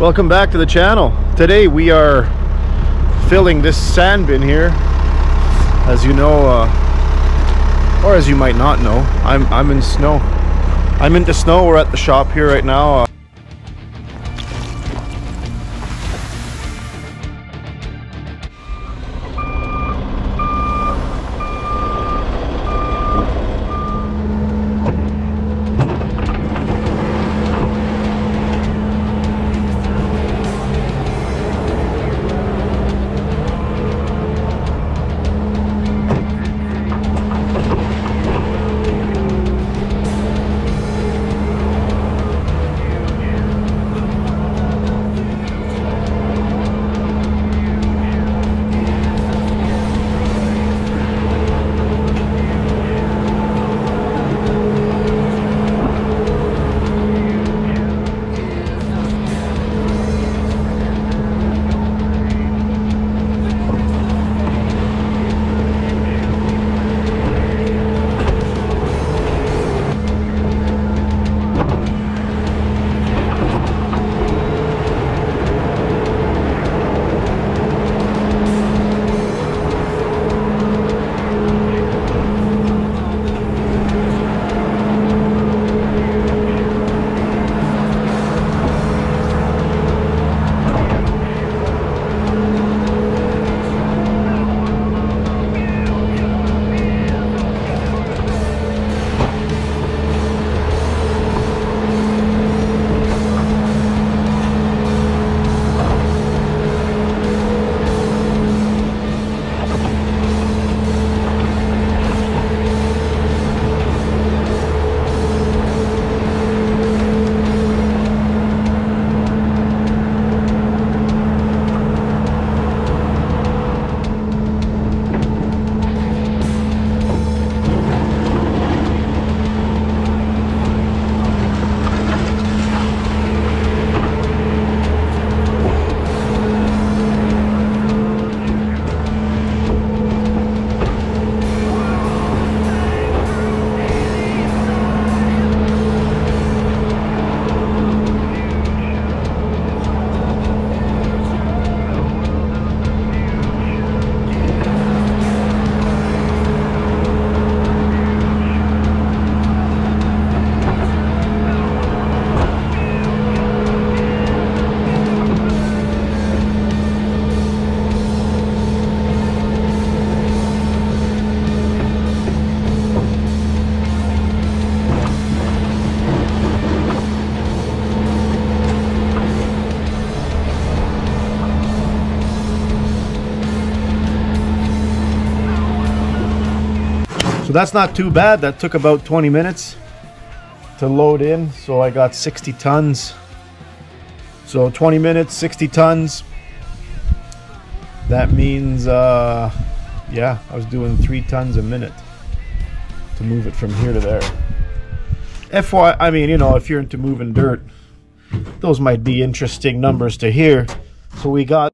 Welcome back to the channel. Today we are filling this sand bin here. As you know, uh, or as you might not know, I'm, I'm in snow. I'm into snow. We're at the shop here right now. Uh, that's not too bad. That took about 20 minutes to load in. So I got 60 tons. So 20 minutes, 60 tons. That means, uh, yeah, I was doing three tons a minute to move it from here to there. FY, I mean, you know, if you're into moving dirt, those might be interesting numbers to hear. So we got